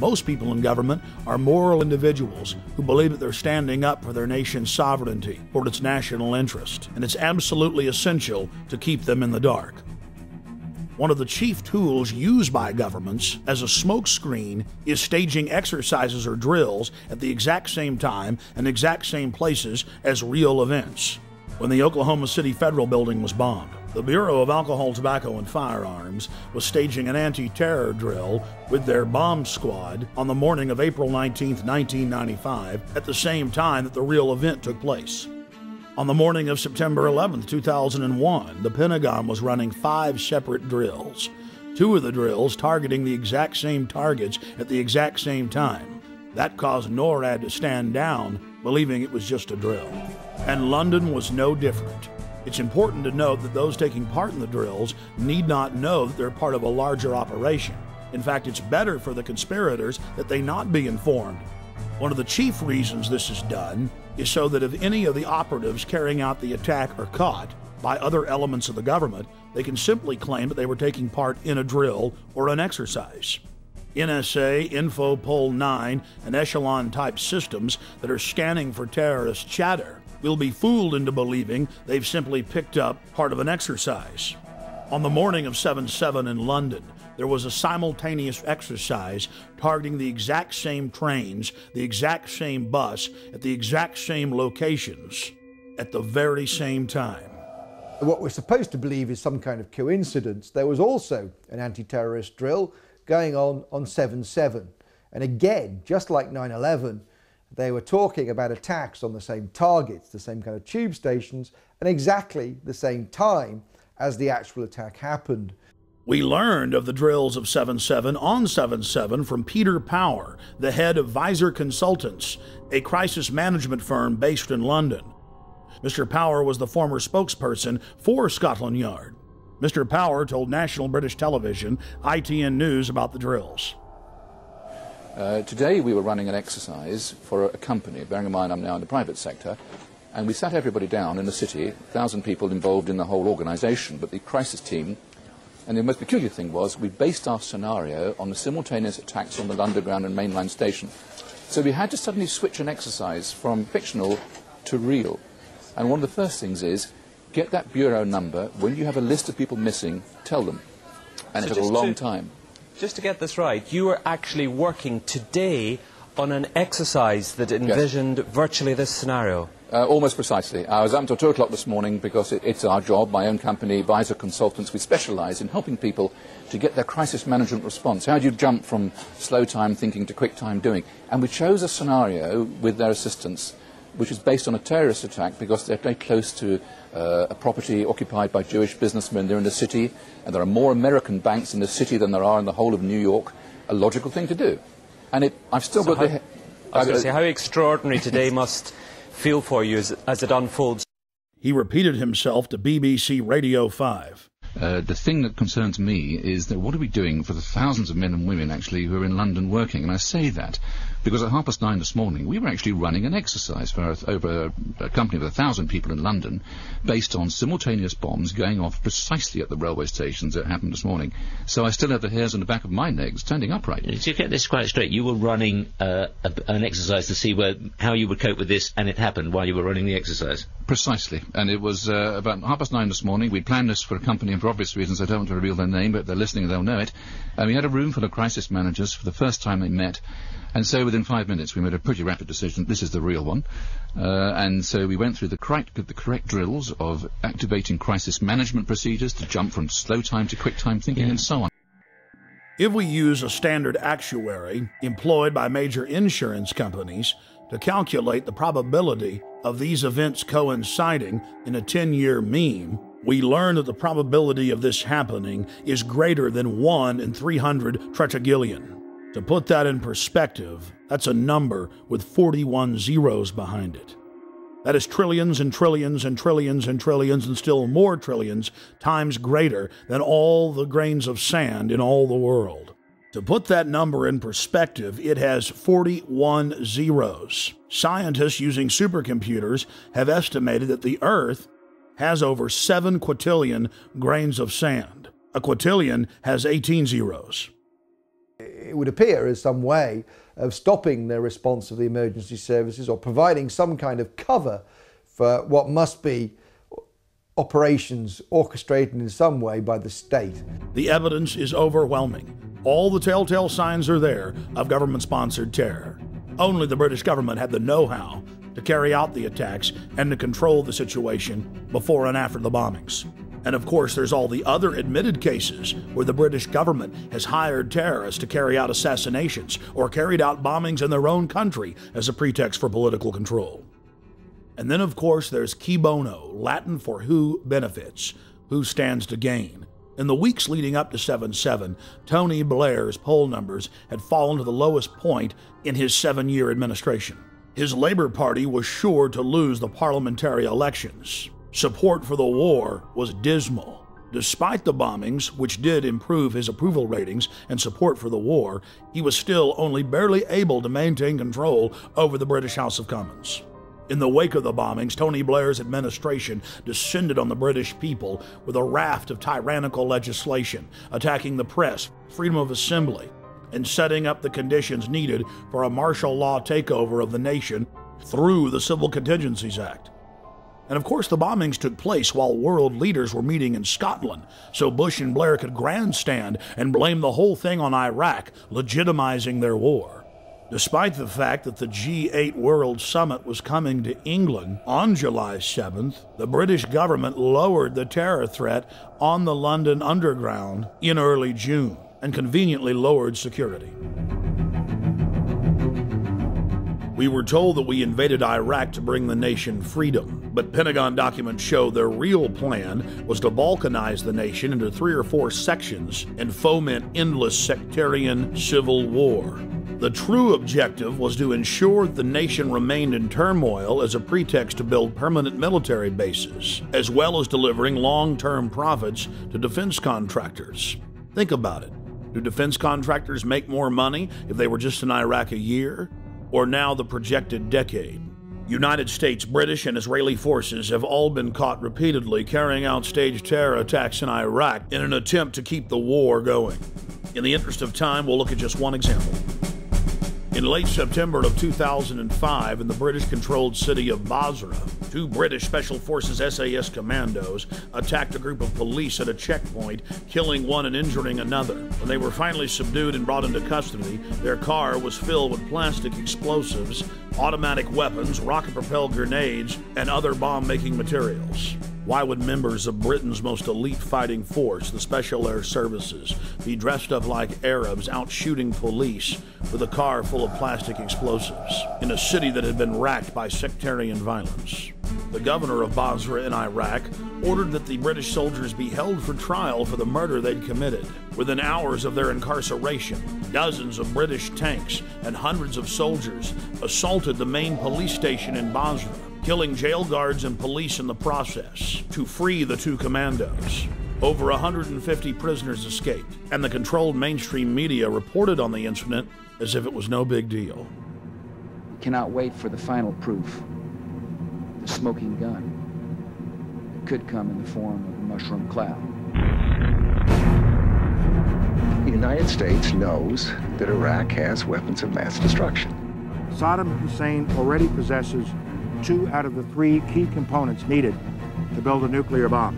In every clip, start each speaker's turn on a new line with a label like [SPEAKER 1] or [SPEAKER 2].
[SPEAKER 1] Most people in government are moral individuals who believe that they're standing up for their nation's sovereignty, for its national interest, and it's absolutely essential to keep them in the dark. One of the chief tools used by governments as a smokescreen is staging exercises or drills at the exact same time and exact same places as real events. When the Oklahoma City Federal Building was bombed, the Bureau of Alcohol, Tobacco, and Firearms was staging an anti terror drill with their bomb squad on the morning of April 19, 1995, at the same time that the real event took place. On the morning of September 11, 2001, the Pentagon was running five separate drills, two of the drills targeting the exact same targets at the exact same time. That caused NORAD to stand down, believing it was just a drill. And London was no different. It's important to note that those taking part in the drills need not know that they're part of a larger operation. In fact, it's better for the conspirators that they not be informed. One of the chief reasons this is done is so that if any of the operatives carrying out the attack are caught by other elements of the government, they can simply claim that they were taking part in a drill or an exercise. NSA, Infopol 9, and Echelon type systems that are scanning for terrorist chatter will be fooled into believing they've simply picked up part of an exercise. On the morning of 7 7 in London, there was a simultaneous exercise targeting the exact same trains, the exact same bus, at the exact same locations, at the very same time.
[SPEAKER 2] What we're supposed to believe is some kind of coincidence. There was also an anti terrorist drill going on on 7 7. And again, just like 9 11, they were talking about attacks on the same targets, the same kind of tube stations, and exactly the same time as the actual attack happened.
[SPEAKER 1] We learned of the drills of 7 7 on 7 7 from Peter Power, the head of Visor Consultants, a crisis management firm based in London. Mr. Power was the former spokesperson for Scotland Yard. Mr. Power told National British Television, ITN News, about the drills.
[SPEAKER 3] Uh, today we were running an exercise for a company, bearing in mind I'm now in the private sector, and we sat everybody down in the city, 1,000 people involved in the whole organisation, but the crisis team and the most peculiar thing was we based our scenario on the simultaneous attacks on the Underground and mainline station. So we had to suddenly switch an exercise from fictional to real. And one of the first things is get that bureau number. When you have a list of people missing, tell them. And so it took a long
[SPEAKER 4] to,
[SPEAKER 3] time.
[SPEAKER 4] Just to get this right, you were actually working today on an exercise that envisioned yes. virtually this scenario.
[SPEAKER 3] Uh, almost precisely. I was up until 2 o'clock this morning because it, it's our job, my own company, Visor Consultants. We specialise in helping people to get their crisis management response. How do you jump from slow time thinking to quick time doing? And we chose a scenario with their assistance which is based on a terrorist attack because they're very close to uh, a property occupied by Jewish businessmen. They're in the city, and there are more American banks in the city than there are in the whole of New York. A logical thing to do. And it, I've still
[SPEAKER 4] so
[SPEAKER 3] got
[SPEAKER 4] how, the. I was going to say, how extraordinary today must feel for you as, as it unfolds.
[SPEAKER 1] He repeated himself to BBC Radio 5.
[SPEAKER 5] Uh, the thing that concerns me is that what are we doing for the thousands of men and women actually who are in London working? And I say that because at half past nine this morning we were actually running an exercise for over a, a company of a thousand people in London based on simultaneous bombs going off precisely at the railway stations that happened this morning. So I still have the hairs on the back of my legs standing upright.
[SPEAKER 6] To get this quite straight, you were running uh, a, an exercise to see where, how you would cope with this, and it happened while you were running the exercise.
[SPEAKER 5] Precisely, and it was uh, about half past nine this morning. We'd planned this for a company, and for obvious reasons I don't want to reveal their name, but they're listening and they'll know it. And we had a room full of crisis managers for the first time they met. And so within five minutes we made a pretty rapid decision, this is the real one. Uh, and so we went through the correct, the correct drills of activating crisis management procedures to jump from slow time to quick time thinking yeah. and so on.
[SPEAKER 1] If we use a standard actuary employed by major insurance companies to calculate the probability of these events coinciding in a 10 year mean, we learn that the probability of this happening is greater than 1 in 300 tetragillion. To put that in perspective, that's a number with 41 zeros behind it. That is trillions and trillions and trillions and trillions and still more trillions times greater than all the grains of sand in all the world. To put that number in perspective, it has 41 zeros. Scientists using supercomputers have estimated that the Earth has over 7 quintillion grains of sand. A quintillion has 18 zeros
[SPEAKER 2] it would appear, as some way of stopping the response of the emergency services or providing some kind of cover for what must be operations orchestrated in some way by the state.
[SPEAKER 1] The evidence is overwhelming. All the telltale signs are there of government sponsored terror. Only the British government had the know how to carry out the attacks and to control the situation before and after the bombings. And of course, there's all the other admitted cases where the British government has hired terrorists to carry out assassinations or carried out bombings in their own country as a pretext for political control. And then, of course, there's cui bono, Latin for who benefits, who stands to gain. In the weeks leading up to 7 7, Tony Blair's poll numbers had fallen to the lowest point in his seven year administration. His Labour Party was sure to lose the parliamentary elections. Support for the war was dismal. Despite the bombings, which did improve his approval ratings and support for the war, he was still only barely able to maintain control over the British House of Commons. In the wake of the bombings, Tony Blair's administration descended on the British people with a raft of tyrannical legislation, attacking the press, freedom of assembly, and setting up the conditions needed for a martial law takeover of the nation through the Civil Contingencies Act. And of course, the bombings took place while world leaders were meeting in Scotland, so Bush and Blair could grandstand and blame the whole thing on Iraq, legitimizing their war. Despite the fact that the G8 World Summit was coming to England on July 7th, the British government lowered the terror threat on the London Underground in early June and conveniently lowered security. We were told that we invaded Iraq to bring the nation freedom, but Pentagon documents show their real plan was to balkanize the nation into three or four sections and foment endless sectarian civil war. The true objective was to ensure the nation remained in turmoil as a pretext to build permanent military bases, as well as delivering long term profits to defense contractors. Think about it. Do defense contractors make more money if they were just in Iraq a year? or now the projected decade. United States, British, and Israeli forces have all been caught repeatedly carrying out staged terror attacks in Iraq in an attempt to keep the war going. In the interest of time, we'll look at just one example. In late September of 2005, in the British controlled city of Basra, two British Special Forces SAS commandos attacked a group of police at a checkpoint, killing one and injuring another. When they were finally subdued and brought into custody, their car was filled with plastic explosives, automatic weapons, rocket propelled grenades, and other bomb making materials. Why would members of Britain's most elite fighting force, the Special Air Services, be dressed up like Arabs out shooting police with a car full of plastic explosives in a city that had been racked by sectarian violence? The governor of Basra in Iraq ordered that the British soldiers be held for trial for the murder they'd committed. Within hours of their incarceration, dozens of British tanks and hundreds of soldiers assaulted the main police station in Basra killing jail guards and police in the process to free the two commandos. Over 150 prisoners escaped, and the controlled mainstream media reported on the incident as if it was no big deal.
[SPEAKER 7] We cannot wait for the final proof the smoking gun. It could come in the form of a mushroom cloud.
[SPEAKER 8] The United States knows that Iraq has weapons of mass destruction.
[SPEAKER 9] Saddam Hussein already possesses two out of the three key components needed to build a nuclear bomb.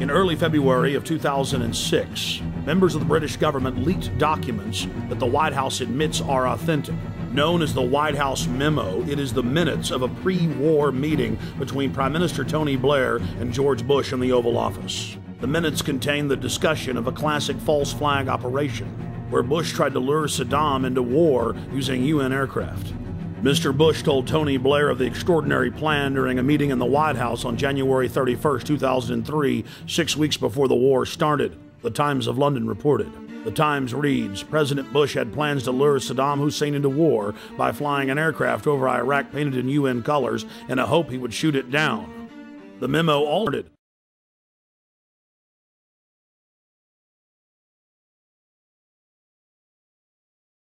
[SPEAKER 1] In early February of 2006, members of the British government leaked documents that the White House admits are authentic. Known as the White House Memo, it is the minutes of a pre war meeting between Prime Minister Tony Blair and George Bush in the Oval Office. The minutes contain the discussion of a classic false flag operation, where Bush tried to lure Saddam into war using UN aircraft. Mr. Bush told Tony Blair of the extraordinary plan during a meeting in the White House on January 31, 2003, six weeks before the war started, the Times of London reported. The Times reads President Bush had plans to lure Saddam Hussein into war by flying an aircraft over Iraq painted in UN colors in a hope he would shoot it down. The memo altered